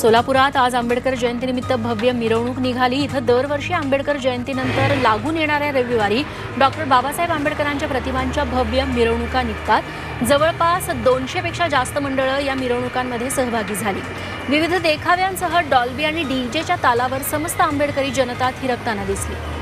सोलापुरात आज आंबेडकर जयंतीनिमित्त भव्य मिरवणूक निघाली. इथं दरवर्षी आंबेडकर जयंतीनंतर लागून येणाऱ्या रविवारी डॉक्टर बाबासाहेब आंबेडकरांच्या प्रतिमांच्या भव्य मिरवणुका निघतात. जवळपास दोनशेपेक्षा जास्त मंडळं या मिरवणुकांमध्ये सहभागी झाली. विविध देखाव्यांसह डॉल्बी आणि डीजेच्या तालावर समस्त आंबेडकरी जनता थिरकताना दिसली.